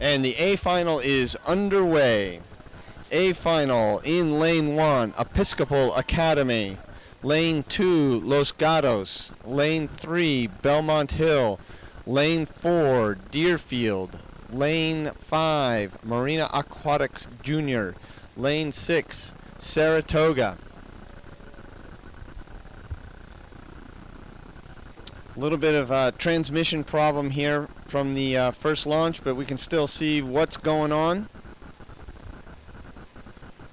And the A final is underway. A final in lane one, Episcopal Academy. Lane two, Los Gatos. Lane three, Belmont Hill. Lane four, Deerfield. Lane five, Marina Aquatics Junior. Lane six, Saratoga. A little bit of a transmission problem here from the uh, first launch, but we can still see what's going on.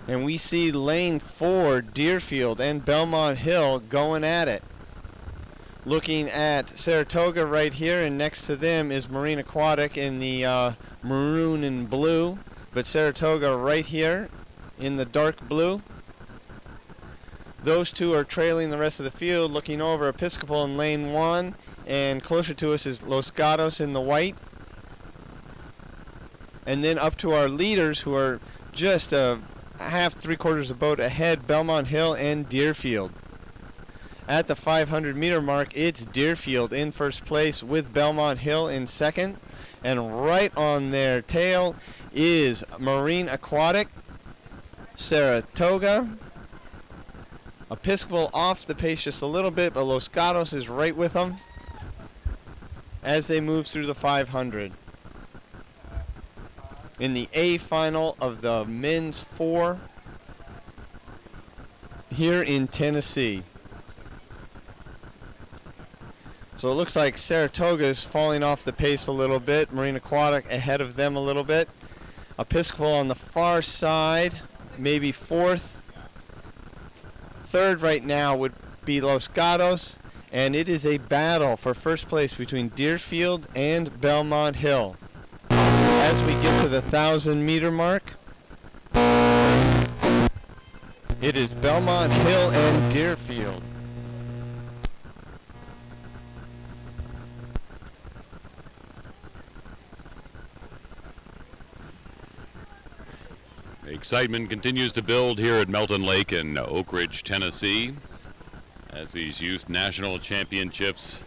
And we see lane four, Deerfield and Belmont Hill going at it. Looking at Saratoga right here, and next to them is Marine Aquatic in the uh, maroon and blue. But Saratoga right here in the dark blue. Those two are trailing the rest of the field, looking over Episcopal in lane one, and closer to us is Los Gatos in the white. And then up to our leaders, who are just a half, three quarters of a boat ahead, Belmont Hill and Deerfield. At the 500 meter mark, it's Deerfield in first place with Belmont Hill in second. And right on their tail is Marine Aquatic, Saratoga, Episcopal off the pace just a little bit, but Los Gatos is right with them as they move through the 500. In the A final of the men's four here in Tennessee. So it looks like Saratoga is falling off the pace a little bit. Marine Aquatic ahead of them a little bit. Episcopal on the far side, maybe fourth. Third right now would be Los Gatos, and it is a battle for first place between Deerfield and Belmont Hill. As we get to the thousand meter mark, it is Belmont Hill and Deerfield. Excitement continues to build here at Melton Lake in Oak Ridge, Tennessee, as these youth national championships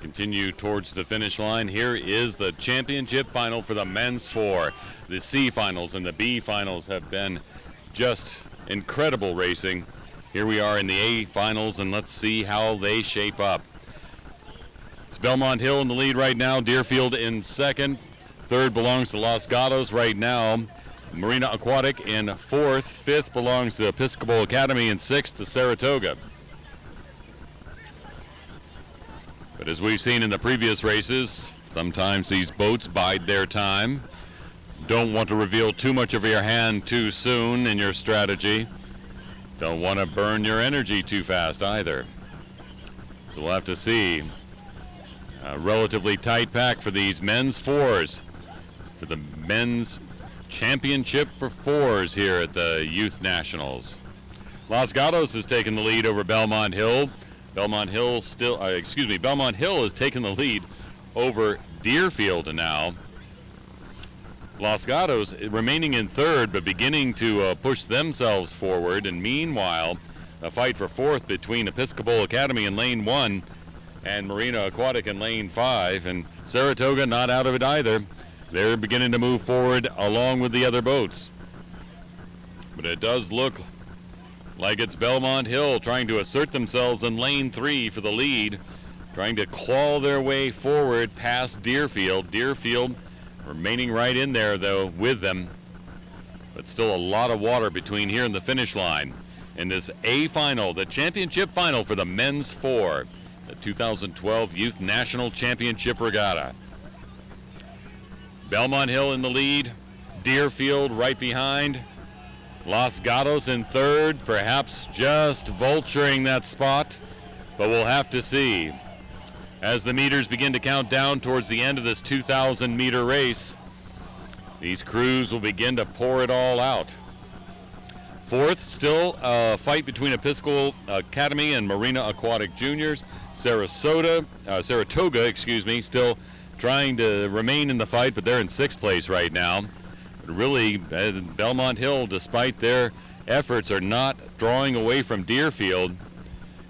continue towards the finish line. Here is the championship final for the men's four. The C finals and the B finals have been just incredible racing. Here we are in the A finals, and let's see how they shape up. It's Belmont Hill in the lead right now, Deerfield in second. Third belongs to Los Gatos right now. Marina Aquatic in fourth. Fifth belongs to Episcopal Academy, and sixth to Saratoga. But as we've seen in the previous races, sometimes these boats bide their time. Don't want to reveal too much of your hand too soon in your strategy. Don't want to burn your energy too fast either. So we'll have to see. A relatively tight pack for these men's fours. For the men's championship for fours here at the Youth Nationals. Los Gatos has taken the lead over Belmont Hill. Belmont Hill still, uh, excuse me, Belmont Hill has taken the lead over Deerfield now. Los Gatos remaining in third, but beginning to uh, push themselves forward. And meanwhile, a fight for fourth between Episcopal Academy in lane one and Marina Aquatic in lane five. And Saratoga not out of it either. They're beginning to move forward along with the other boats. But it does look like it's Belmont Hill trying to assert themselves in lane three for the lead, trying to claw their way forward past Deerfield. Deerfield remaining right in there, though, with them. But still a lot of water between here and the finish line. In this A final, the championship final for the men's four, the 2012 Youth National Championship Regatta. Belmont Hill in the lead, Deerfield right behind, Los Gatos in third, perhaps just vulturing that spot, but we'll have to see. As the meters begin to count down towards the end of this 2,000 meter race, these crews will begin to pour it all out. Fourth, still a fight between Episcopal Academy and Marina Aquatic Juniors. Sarasota, uh, Saratoga, excuse me, still trying to remain in the fight, but they're in sixth place right now. But really, uh, Belmont Hill, despite their efforts, are not drawing away from Deerfield,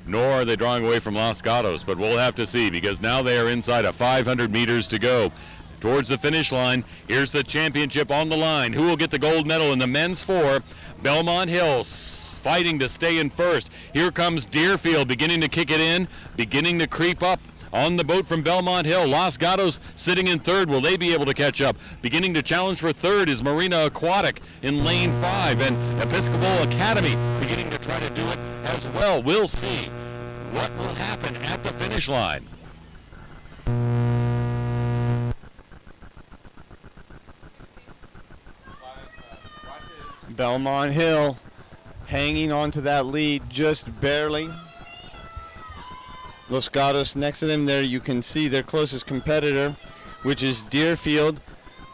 nor are they drawing away from Los Gatos. But we'll have to see because now they are inside of 500 meters to go. towards the finish line. Here's the championship on the line. Who will get the gold medal in the men's four? Belmont Hill fighting to stay in first. Here comes Deerfield beginning to kick it in, beginning to creep up on the boat from Belmont Hill. Los Gatos sitting in third. Will they be able to catch up? Beginning to challenge for third is Marina Aquatic in lane five, and Episcopal Academy beginning to try to do it as well. We'll see what will happen at the finish line. Belmont Hill hanging on to that lead just barely. Los Gatos next to them there you can see their closest competitor which is Deerfield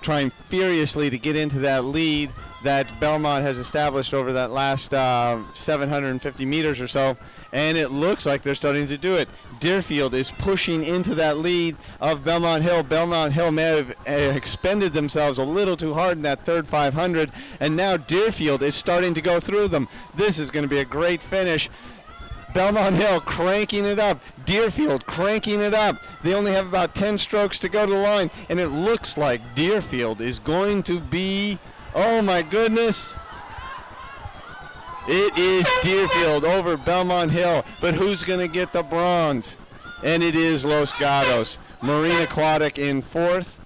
trying furiously to get into that lead that Belmont has established over that last uh, 750 meters or so and it looks like they're starting to do it. Deerfield is pushing into that lead of Belmont Hill. Belmont Hill may have uh, expended themselves a little too hard in that third 500 and now Deerfield is starting to go through them. This is going to be a great finish. Belmont Hill cranking it up. Deerfield cranking it up. They only have about 10 strokes to go to the line, and it looks like Deerfield is going to be, oh my goodness. It is Deerfield over Belmont Hill, but who's going to get the bronze? And it is Los Gatos. Marine Aquatic in fourth,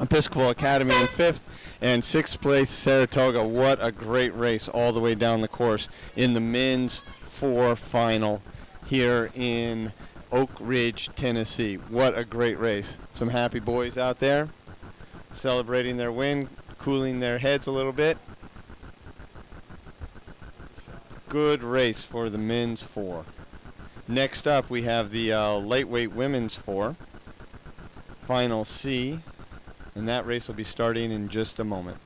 Episcopal Academy in fifth, and sixth place Saratoga. What a great race all the way down the course in the men's four final here in Oak Ridge, Tennessee. What a great race. Some happy boys out there celebrating their win, cooling their heads a little bit. Good race for the men's four. Next up, we have the uh, lightweight women's four, final C, and that race will be starting in just a moment.